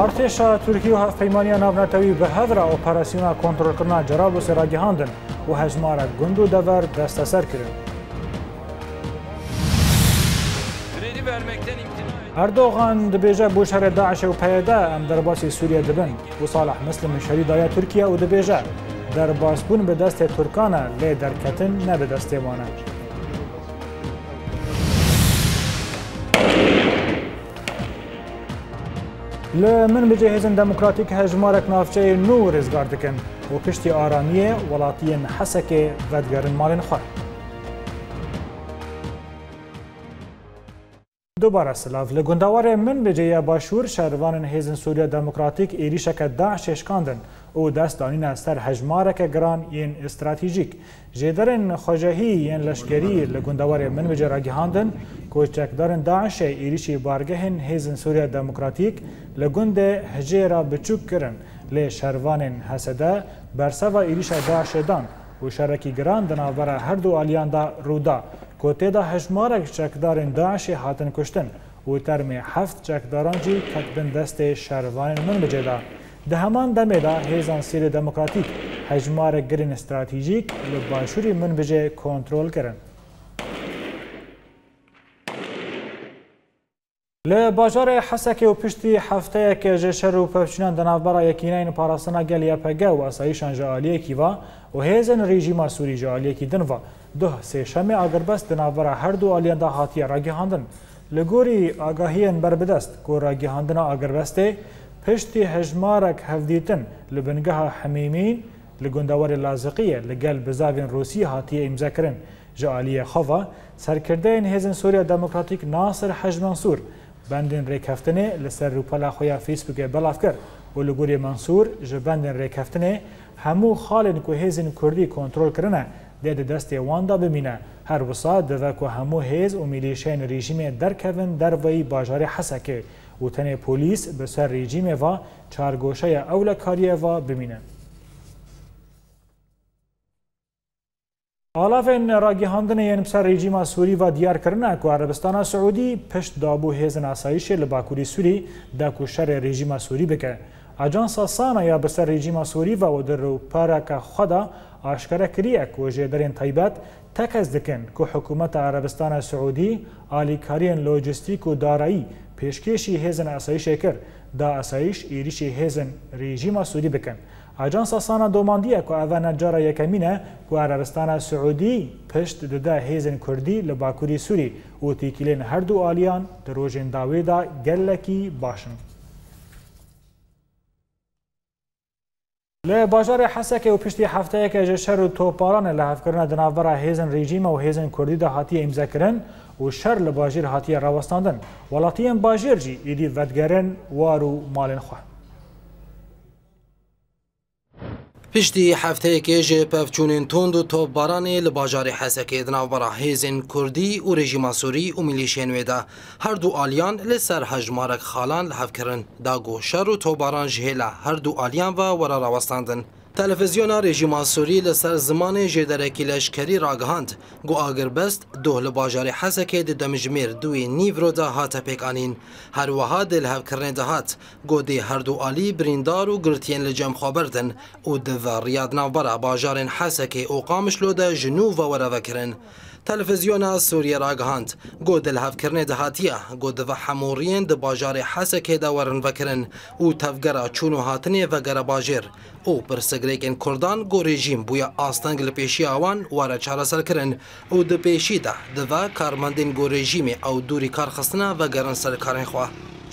ارتشا ترکیه و پیمانی ناوناتوی به هفرا اپراسیون کنترل کردن جراب و سراجی هاندن و هجمار گند و دور دستسر کردن. اردوغان دبیجه بوشهر داعش و پیده ام در باسی سوریه دبن و صالح مسلم شهری دایا ترکیه و دبیجه در باسبون به دست ترکانه لی در کتن نه به دست وانه. له من بجه هزن دموکراتیک هجمارک نافچه نو رزگار دکن و پشتی آرامیه ولاتیین حسکه ودگرن مالن خواه. دوباره سلاف لگندوار من بجه باشور شهروان هزن سوریا دموکراتیک ایریشک داعش اشکاندن. او دستانین از سر هجمارک گران یین استراتیژیک جدرن خوجهی یین لشکری لگندوار من بجرا گهاندن کوچکدارن داعش ایریشی بارگهن هیزن سوریا دموکراتیک لگند هجیرا بچوک کرن لی شروان حسده برسوا ایریش داعش دان و شرکی گران دناور هر دو آلیان دا رودا کوتی دا هجمارک چکدارن داعش هاتن کشتن و ترمی هفت چکداران جی کتبن دست شروان من بجدا ده همان دمه دا هیزان سید دموکراتیک هجمار گرین استراتیژیک لباشوری من بجه کنترل کرن. له بازار حسکه او پشتی هفته که جشر و پفچنان د نوبر یکینین پاراستنا گل یپگه و اسایشان جالیه کیوا و هیزن رژیم سوری جالیه کی دنوا ده سه شمه اگربست د نوبر هر دو الیان د هاتیه راگهاندن لګوري آگاهی ان بر بدست کو راگهاندنا اگربسته پشتی هجمارک هفدیتن لبنگها حمیمین لگندوار لازقیه لگل بزاوین روسی هاتیه امزا کرن جعالی خوا سرکردین هزن سوریا دموکراتیک ناصر حج منصور بندن ریکفتنه لسر روپلا خویا فیسبوک بلاف کرد و لگوری منصور جبندن ریکفتنه همو خالن که هزن کردی کنترل کرنه ده ده دست واندا ببینه هر وسا دوه که همو هیز و میلیشین رژیم درکوین در وی باجار حسکه وتنه پلیس به سر رژیم و چارگوشه اول کاری و ببینه آلافین راگیهاندن یعنی سر رژیم سوری و دیار کرنه که عربستان سعودی پشت دابو هیزن آسایش لباکوری سوری دا که شر رژیم سوری بکه اجانسا سانا یا بسر رژیم سوری و در رو پارک خدا آشکره کریه که جدرین طیبت تکز دکن که حکومت عربستان سعودی آلیکارین لوجستیک و دارایی پێشکێشی هێزن ئاساییشێ کرد دا ئاساییش ئێریشی هێزن ڕێژیمە سوودی بکەن. ئاجانسا سانە دۆماندیە کو ئەڤانە جارە یەکەمینە کو عربستانە سعودی پشت دەدا هێزن کوردی لە باکووری سووری و تیکیلێن هەردوو ئالیان درۆژێن داوێدا گەلەکی باشن. لە باژارێ حەسەکە و پشتی هەفتەیەکە ژە شەر و تۆپارانە لە هەفکردنە دناوبەرە هێزن ڕێژیمە و هێزن کوردی داهاتی ئیمزەکردن و شر له باجر هاتیه راوستاندن ولاتیان باجر جی ایدی ودگرن وارو مالن خو پشتی هفته کې چې پفچونین توند او توپبارانې له بازار حسکې د نوبره هیزن کوردی او رژیم سوری او ملیشین ودا هر دو آلیان له سر حجمارک خالان له هفکرن دا ګوشر او توباران جهله هر دو آلیان و ورا راوستاندن تلویزیون رژیم سوری لسر زمان جدرکی لشکری راگهاند گو آگر بست دوه لباجار حسکه دی دمجمیر دوی نیو رو ده هات پیکانین هر وها دل هف کرنه ده هات گو دی هر دو آلی بریندار و گرتین لجم خوابردن او دو ریاد نوبرا باجارین حسکه او قامش لو ده جنو و وره وکرن تەلڤزیۆنا سووریە راگەهاند گۆ دلهاافکردنێ دەهاتیە گۆ دەە هەموڕیان دە باژارێ حەسەکێدا وەرنڤەکردن و تەفگەرا چوون و هاتنێ ڤەگەرە باژێر ئەو پرسەگرێکن کوردان گۆ رێژیم بووە ئاستەنگ لە پێشی ئەوان وارە چارەسەرکردن و دە پێشیدا دەە کارمەندین گۆڕێژیمێ ئەو دووری کارخستنا ڤەگەرن سەرکارێن خوا.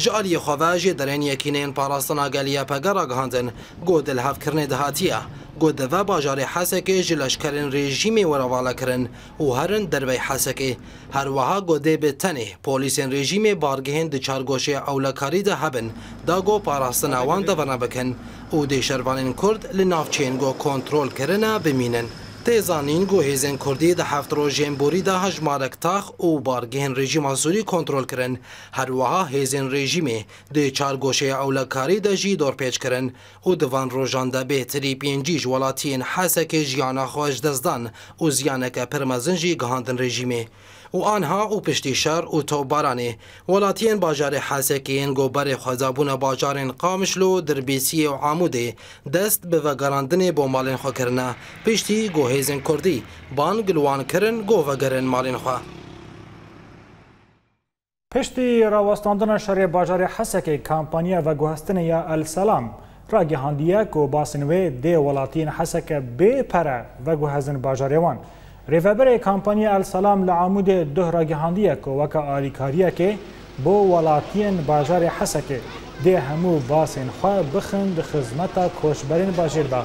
جالی خواواژێ دەرێن یەکینەیەن پاراستنا گەلیە پەگە ڕگەهاندن گۆ دلهاافکردنێ دەهاتیە. گودوه باجار حسکه جلشکرین رژیم وراواله کرن و هرن دروی حسکه هر وها گوده به تنه پولیسین رژیم بارگهن ده چارگوشه اولکاری ده هبن دا گو پاراستن اوان ده بنا بکن او ده شروانین کرد لنافچین گو کنترول کرنه بمینن ته زانین گوهیزن کردی ده هفت رو جنبوری ده هج مارکتاخ او بارگهن رژیم سوری کنترول کرن هر وها هیزن رژیمه ده چار گوشه اولکاری ده جی دور پیچ کرن او دوان روژان ده بهتری پینجی جولاتین حسک جیانا خوش دزدان او زیانک پرمزن جی گهاندن رژیمه و آنها او پشتی شر و توبارانه ولاتیان باجار حسکین گوبر خوزابون باجارین قامشلو دربیسی و عاموده دست به وگراندن با مالین خو کرنه پشتی گوهیزن کردی بان گلوان کرن گو وگرن مالین خو پشتی راوستاندن شر باجار حسکی کامپانیا و گوهستن یا السلام راگهاندیه که باسنوه ده ولاتین حسک بپره و گوهزن باجاریوان ریفبر کمپانی السلام لعمود ده را گهاندیه که وکا آلیکاریه که بو ولاتین باجار حسکه ده همو باسین خواه بخن ده خزمتا کوشبرین باجر با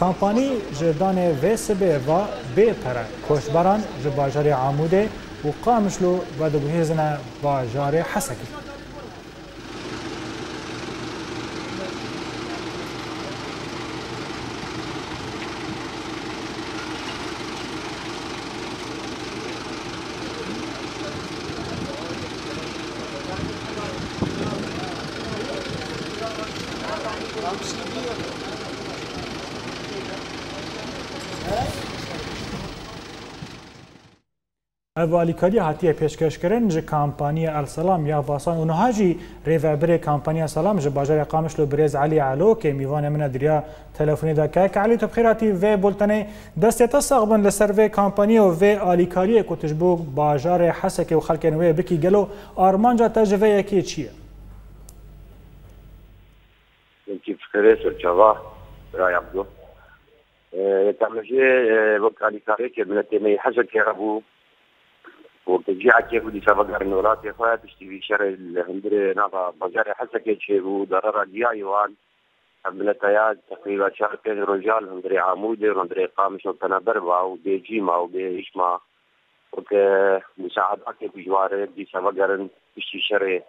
کمپانی جردان ویسبه و بی پره کوشبران جباجار عموده و قامشلو و دبوهیزنه باجار حسکه ئەوالیکاری هاتیە پێشکەشکردن ji کامپانیە ئەلسەلام یا باسان اونها jî rêveberê کامپانیە سەسلام ji bajarê qamiş li birêz علی علۆکê میوانê min e diriya telefonê dake علی تبخیراتی vê بولتنê destê te sex bin li ser vê کامپانیە و vê aلیکاریە ku tij bo bajarê hesekê و xelkên wê bikî gelo armanca te ji vê yekê çi ye çava yekemjê aلیکاریê milletê me hezekê hebû وقت جاعت يهودي سبق عرن ولات يخوات اشتي في شر الهندري ناطا بجاري حسك يشيبو ضرر جياي وان عملة تياد تقريبا شهر شاركين رجال هندري عمودي هندري قامش وطنا بربا وبي جيما وبي إشما وك مساعدات بجوار دي سبق عرن اشتي شر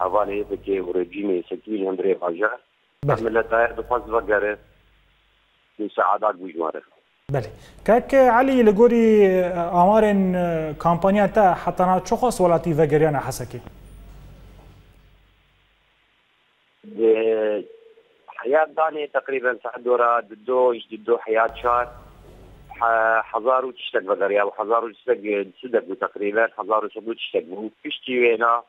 حوالي بكي ورجيمي سكين هندري بجار عملة تياد فاز بقره مساعدات بجواره بله که علی لگوری آمارن کامپانیا تا حتی نه چه خاص ولاتی و گریان حسکی حياة داني تقريبا ساعة دورة ددو ددو و شار حزارو تشتك بغريا وحزارو تشتك سدك تقريبا حزارو سدو تشتك وكشتي وينا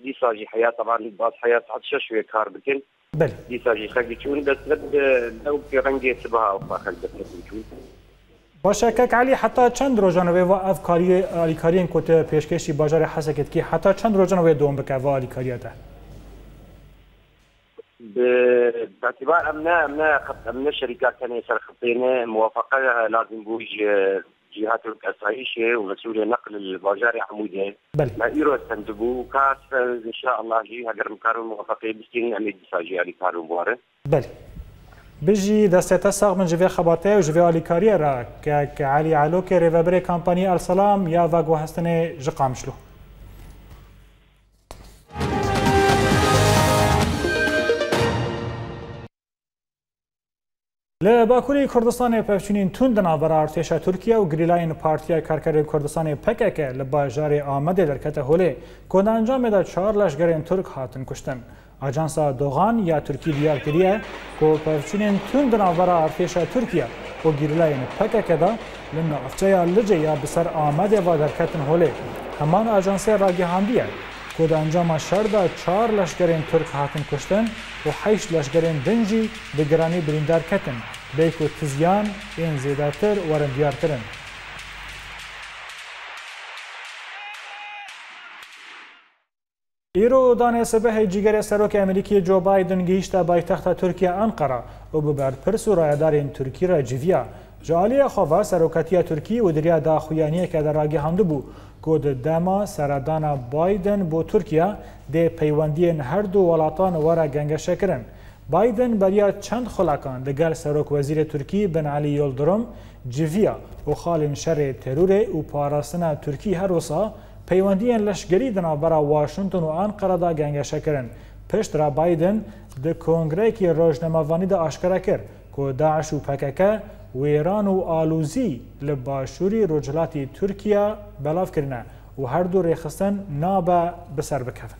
دي ساجي حياة طبعا باز حیات ساعة شش کار بکن بله دي ساجي خلقي تشون بس لو في رنجي سبها وخلقي تشون باشه که علی حتی چند روزان و افکاری آلیکاری این کت پیشکشی بازار حسکت که حتی چند روزان و دوم بکه و ده؟ به اعتبار امنا امنا امنا شركات ثانيه سرخطينا موافقه لازم بود جهات الاسرائيليه ومسؤوليه نقل الباجاري عمودي ما ايرو تندبو كاس ان شاء الله جي هاجر مكارو موافقه بستيني امي ديساجي علي كارو مبارك بله بجي دست تساق من جوه خباته و جوه آلیکاری را که علی علو که ریوبر کمپانی السلام یا واگو هستن جقام شلو لباکوری کردستان پفچونین تون دنا برا ارتشا ترکیه و گریلاین پارتیا کارکر کردستان پکک لباجار آمده در کته هوله کند انجام در چهار لشگرین ترک هاتن کشتن. Ajansa Doğan ya Türkiye diyar kiriye ku pevçînên tund navbera artêşa Türkiye û girilayên PKK da li navçeya licê ya bi ser Amedê ve derketin holê. Heman ajansê ragihandiye ku di encama şer de çar leşkerên Türk hatin kuştin û heyş leşkerên din jî bi giranî birîndar ketin. Bê ku tizyan ên zêdetir werin diyarkirin. ایرو دانه سبه جیگر سروک امریکی جو بایدن گیشت بایتخت ترکیه انقره و ببرد پرس و رایدارین ترکی را جویا جالی خواه سروکتی ترکی و دریا دا خویانی که در راگی هنده بو گود دما سردان بایدن بو ترکیه ده پیوندین هر دو ولاتان ورا گنگشه کرن بایدن بریا چند خلاکان دگر سروک وزیر ترکی بن علی یلدرم جویا و خالین شر ترور و پاراستن ترکی هر وسا پەیوەندیان لەشگەری دەناوبەرە واشنگتن و ئانقەرەدا گەنگەشەکردن پشترا بادن دە کۆنگرێکی ڕۆژنەمەڤانیدا ئاشکرا کرد کۆداعش و پەکەکە وێران و ئالوزی لە باشووری ڕۆژلاتی تورکیا بەڵاوکردە و هەردوو ڕێخستن نابە بەسەر بکەون.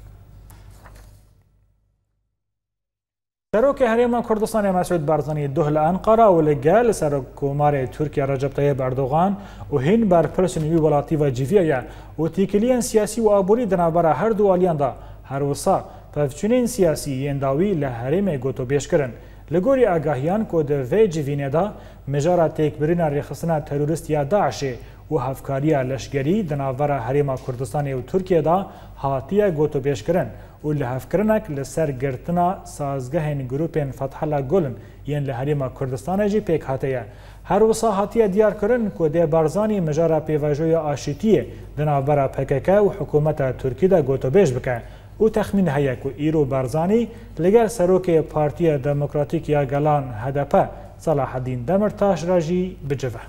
سەرۆکی هەرێمە کوردستانی مەسود بارزانانی دوه لە ئەنقەرا و لەگە لە سەر کۆمارێ تورکیا ڕەجبتەیە بەردۆغان و هین بارپرسنیوی وڵاتیڤ جیڤە و تیکلیەن سیاسی و ئابووری دەنابەرە هەردوو ئالیاندا هەروسا پەفچونین سیاسی ئێنداوی لە هەرێمێ گۆتۆ بێشکردن. لە گۆری ئاگاهیان کۆ دەڤێ جیڤینێدا مێژارە تێکبرینە ڕێخستنە تەرورستیا داعشێ و هەفکاریە لەشگەری دەناڤەرە هەرێمە کوردستانی و تورکێدا هاتیە گۆتۆ بێشکردن. و لە هەفکردنك لەسەر گرتنا سازگەهێن گرروپێن فەتحەلا گولن یەن لە هەریما کوردستانێکی پێک هاتەیە. هەروسا هاتیە دیارکردن کۆ دێ بارزانانی مژارە پێڤژۆیە ئاشتیە دناوبەرە پەکەکە و حکوومەتە تورکیدا گۆتۆبێژ بکە. و تەخمین هەیە و ئیرۆ بارزانانی لەگەر سەرۆکێ پارتیە دەموکراتیک یا گەلان هەدەپە سەلا حەدین دەمر تاشراژی بجەە.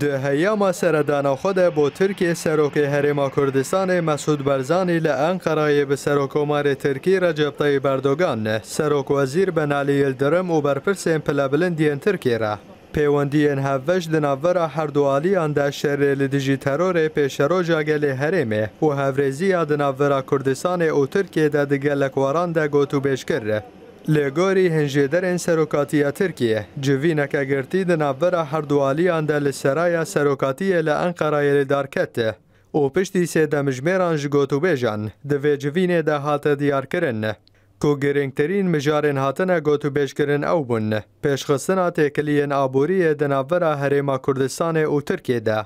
د هیام سردان خود با ترک سروک حریم کردستان مسعود برزانی انقرای به امار ترکی رجب طیب بردوگان سروک وزیر بنالی الدرم و برپرس پلابلندین ترکی را پیوندین هفوش دناورا هر دوالیان در شر لدیجی ترور پیشرو جاگل حریمه و هفرزی دناور کردستان او ترکی در دگلکواران در گوتو لێگۆری هەنجێدەرێن سەرۆکاتیە ترکیە جوینەکە گرتی دنابەرە هەردووالیاندا لە سەرایە سەرۆکاتیە لە ئەنقەرایەلیدارکەتە و پشتی سێدەمژمێران ژ گۆتوبێژان دەوێ جوینێدا هاتە دیارکردن. کو گرنگترین مژارێن هاتنە گۆتوبێژکردن ئەو بوون پێشخستنا تێکلیەن ئابوووریە دنابەرە هەرێما کوردستانێ و ترکێدا.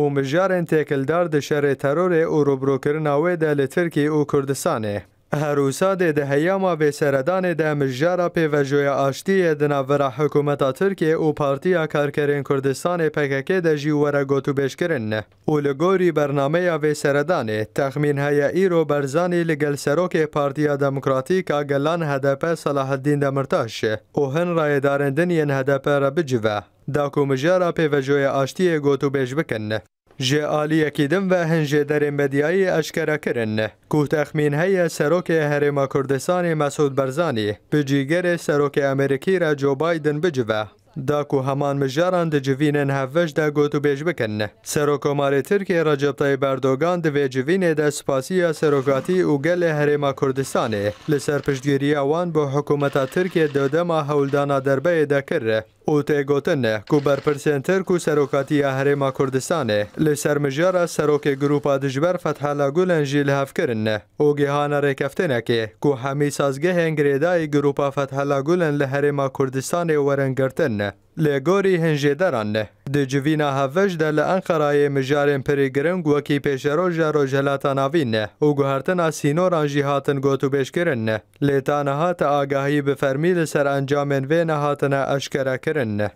و مژارێن تێکلدار دشارێ تەرۆرێ و ڕوبڕۆکردناوێدا لە ترکی و کوردستانێ هروسا د هیاما به سردان د مجارا په وجوی آشتی د نوور حکومت ترکیه او پارتیا کارکرین کردستان پکک د جیور گوتو بشکرن او لګوري برنامه و سردان تخمین هیایی رو برزانی لګل سروک پارتیا دموکراتیک اگلان هدف صلاح الدین دمرتاش او هن رای دارندن ین هدف را بجوه دا کومجارا په وجوی آشتی گوتو بش بکن جه آلی اکیدم و هنجه در مدیای اشکره کرن که تخمین های سروک هرم کردستان مسعود برزانی به جیگر سروک امریکی را جو بایدن بجوه دا ku heman mijaran dicivînên hevveş de gotûbêj bikin. Serokkomarê Tirkiye Recep Tayyip Erdogan di vê civînê de spasiya serokatî û gelê Herêma Kurdistanê li ser piştgiriya wan bi hikûmeta Tirkiye dodema hewldana derbeyê de kir. û têgotin ku berpirsên Tirk û serokatiya Herêma Kurdistanê li ser mijara serokê grûpa dijber Fethela Gulen jî li hevkirin û gihana rêkeftinekê ku hemî sazgehên girêdayî grûpa Fethela Gulen li Herêma Kurdistanê werin girtin. է։ Լեգորի հնջեդարանն է։ Դջվինա հավեժ դա լը Անխարայի մժարեն պրիգրն գուակի պեշերոժ ժարոժ հլատանավին է, ու գուհարտն ասինոր անժի հատն գոտու բեշկրն է։ Լետան հատ ագահի բֆերմի լսր անջամեն վեն հատն աշկարակրն է։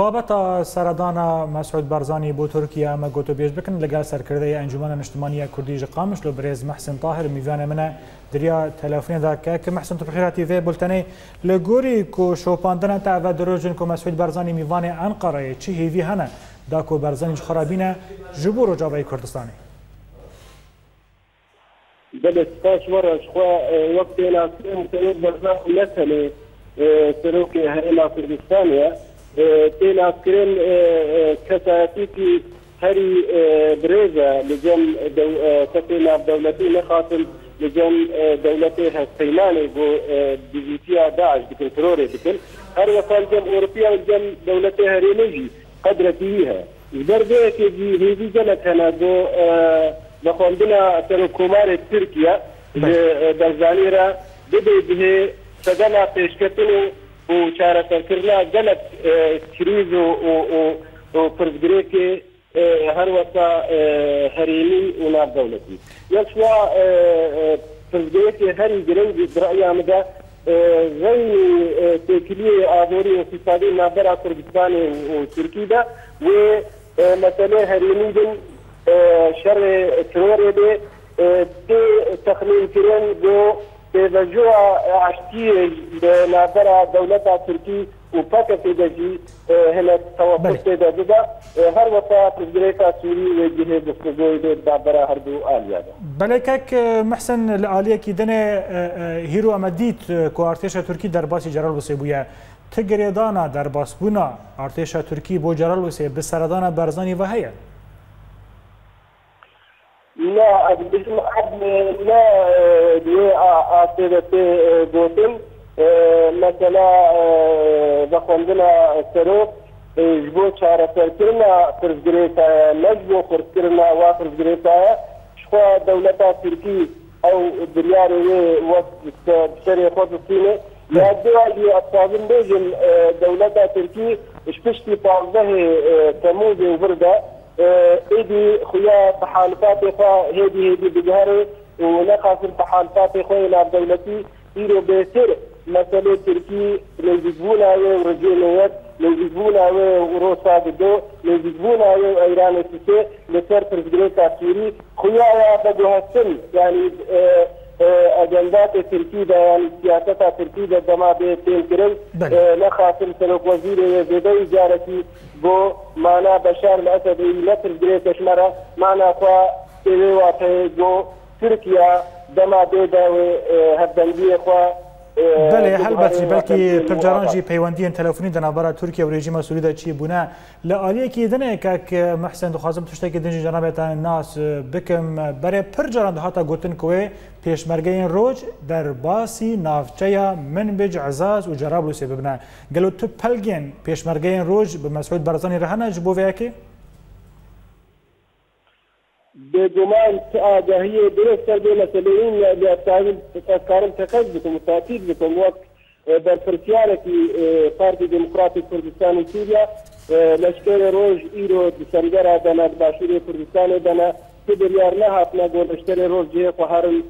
بابەتە سەردانە مەسعود بارزانانی بۆ تورکیا ئەمە گۆتۆ بێژ بکن لەگەل سەرکردی ئەنجومە نیشتمانیە کوردیژ قامش لە برێز محسن تاهر میوانە منە دریا تەلەفونێدا کە کە مەحسن تخیراتی وێ بولتەنەی لە گۆری کۆ شۆپاندنە تاە درۆژن کۆ مەسعود بارزانانی میوانێ ئەن قڕەیە چی هێوی هەنە داکۆ بەرزانیش خراببینە ji بۆ ڕۆژاوی کوردستانی. بەش وەرەش خوا وەک لاسێ بەرزان لەسەێ سەرۆکی هەرێ لا کوردستانە. پێناسکرێن اه، اه، کەسایەتیکی هەری اه، برێزە لەجێم کەسی نافدەوڵەتی نەخاتن لەجێم دەوڵەتی هەستەیمانەی بۆ دیزیتیا داعش بکن ترۆرێ بکن هەر وەسان جەم ئۆروپیا جەم دەوڵەتی هەرێنەژی قەدرەتیها بەردەیەکی هێزی جەلەت هەنا بۆ لە خۆندنا سەر کۆمارێک تورکیا دەرزانیرە ببێ بهێ سەدەنا پێشکەتن و bu çareselkirina gelek kirîz û pirzgirêkê her weta herîmî û navdewletî. Yek wa pirzgirêkê herî girêng bi reya min de غير تكلية آذوري واقتصادي ما برا كردستان وتركي ده ومثلا هريني دن شر تروري ده تخمين كرين جو به وجوه عشتی به نظر دولت ترکی اوپک پیدا جی هل توافق پیدا جدا هر وقت پرزگریتا سوری و جهه گفتگوی ده دابرا هر دو آلیا ده بله کک محسن لآلیا کی دنه هیرو امدیت که ارتش ترکی در باسی جرال بسی بویا تگریدانا در باس بونا ارتش ترکی بو جرال بسی بسردانا برزانی و هیه بالمقعد لا ته بوتم مثلا بخوندنا سرو جبو چاره سرکرنا پرزګریتا لجبو پرزګرنا وا پرزګریتا شخوا دولتا ترکی او دریار وقت بسری خود سینه یا دوالی اصابن بیجن دولتا ترکی شپشتی پانزه تموز برده ايدي خويا تحالفات خوا هيدي هيدي بجهري ولا خاصم تحالفات خوا الى دولتي يرو بسر مسألة تركي لجبونا ورجوليات لجبونا وروسا بدو لجبونا وإيران تسي لسر ترجلتا سوري خويا يا بدو هسن يعني اه اجندات ترکی د سیاست ترکی د دما به تل کړل نه خاصم سلوک وزیر زیدای جارتی بۆ مانا بەشار لەسەدەی معنا مەرە ماناخوا پێوێ واتەیە بۆ خواه بله هل باتری بلکی پرجاران جی پیوندی تلفنی دنا برای ترکیه و رژیم سوری ده چی بونه لعالیه کی دنه که محسن دو خازم تشته که دنجی جناب تان ناس بکم برای پرجاران ده هاتا گوتن کوه پیشمرگه این روج در باسی نافچه من بج عزاز و جراب لوسی ببنه گلو تو پلگین پیشمرگه این روج به مسعود برزانی رهنه جبو ویکی؟ بجمان آگاهی درست کرده مسئله این به کارم تقید بکن و تاکید بکن وقت در پرسیارکی پارتی دموکراتی کردستان سوریا لشکر روژ ایرو دسنگر دنا باشور کردستان دنا که بریار نهاتنا گو لشکر روژ جه خوهرن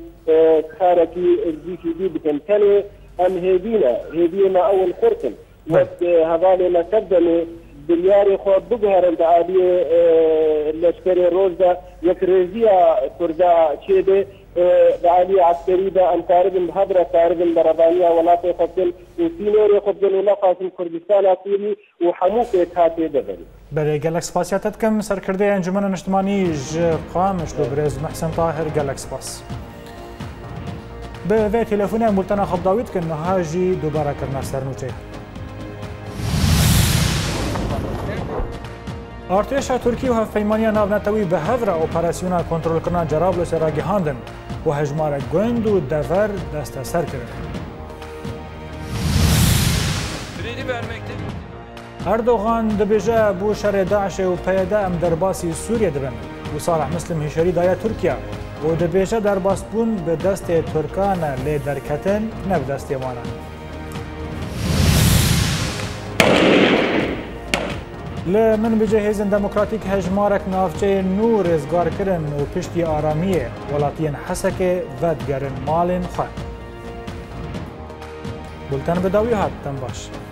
کارکی زیکی دی بکن تنه ام هیدینا هیدینا اول خورتن وقت هذا ما قدمه بریاری خۆ بگەێرن تا عالی لەشکری ڕۆژدا یەکرێزیە کووردا چێ بێ عالی عسکری دا ئەم کاربن هەدرە کاربن بە ڕبانیا وڵاتی خۆبن وسینۆری خۆبن و نەقاسی کوردستان ئاسیری و هەموو پێک هاتێ دەبن بەێ گەلکس پاسیاتت کەم سەرکردی ئەنجمنە نیشتمانی قامش بۆ برێز مەحسن تاهر گەلکس پاس. بەێ تەلەفونە مولتەنە خەبداویت کردن هاژی دووبارەکردنا سەرنوچەیە. ارتش ترکی و هفپیمانی ناو نتوی به هفر اپراسیون کنترل کردن جرابلس را گهاندن و هجمار گند و دور دست سر کردن. اردوغان دبیجه بو شر داعش و پیده ام درباسی سوریه دبن و صالح مسلم هشری دای ترکیه و دبیجه درباس بون به دست ترکان لی درکتن نه به دست یمانه. ل من بجه هیزن دموکراتیک هجمارک نافچه نو رزگار کرن و پشتی آرامیه ولاتین حسکه ودگرن مالین خواهد بلتن بداوی هات تن باشه